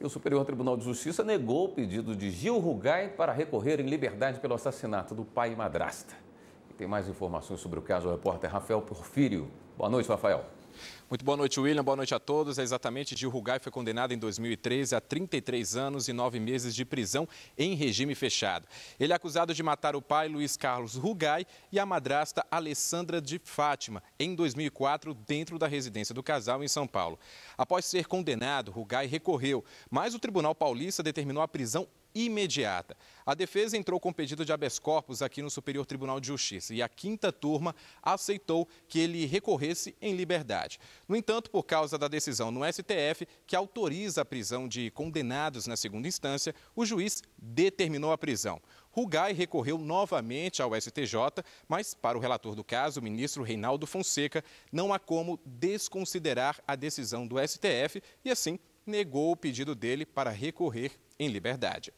E o Superior Tribunal de Justiça negou o pedido de Gil Rugai para recorrer em liberdade pelo assassinato do pai e madrasta. E tem mais informações sobre o caso o repórter Rafael Porfírio. Boa noite, Rafael. Muito boa noite, William. Boa noite a todos. É exatamente, Gil Rugai foi condenado em 2013 a 33 anos e 9 meses de prisão em regime fechado. Ele é acusado de matar o pai, Luiz Carlos Rugai, e a madrasta Alessandra de Fátima, em 2004, dentro da residência do casal em São Paulo. Após ser condenado, Rugai recorreu, mas o Tribunal Paulista determinou a prisão imediata. A defesa entrou com pedido de habeas corpus aqui no Superior Tribunal de Justiça e a quinta turma aceitou que ele recorresse em liberdade. No entanto, por causa da decisão no STF, que autoriza a prisão de condenados na segunda instância, o juiz determinou a prisão. Rugai recorreu novamente ao STJ, mas, para o relator do caso, o ministro Reinaldo Fonseca, não há como desconsiderar a decisão do STF e, assim, negou o pedido dele para recorrer em liberdade.